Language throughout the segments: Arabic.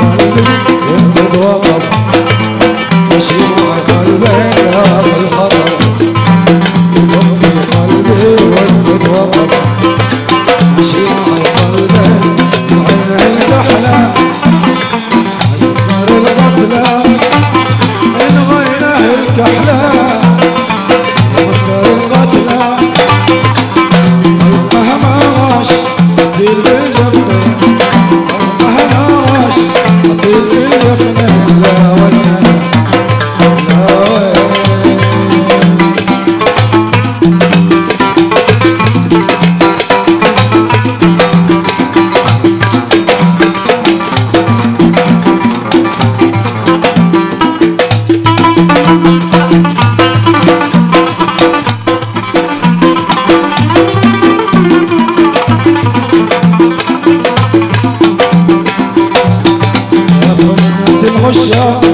قلبي وانت توقف مشي مع قلبي يا قلبي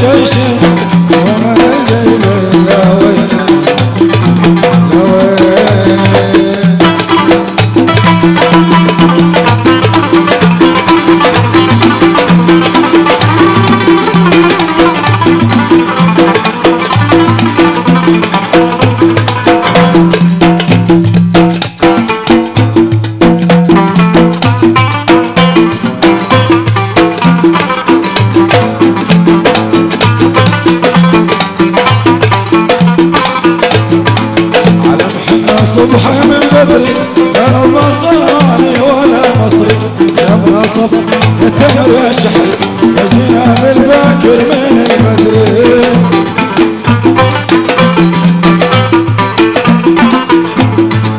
ṣe ṣe. الصبح من بدري أنا ما صلاني ولا مصير يا من البدري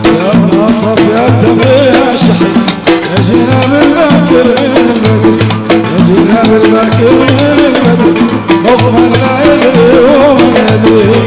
يا يا شحر والشحر بالباكر من البدري اجينا من حكم لا يدري ومن يدري